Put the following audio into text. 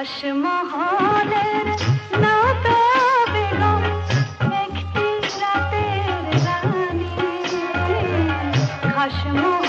काश मोहल्ले ना पे आवेगा देखती ना तेरे रानी। काश मोहल्ले